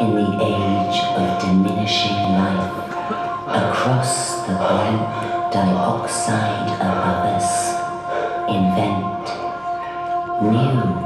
in the age of diminishing life, across the blank dioxide above us, invent new.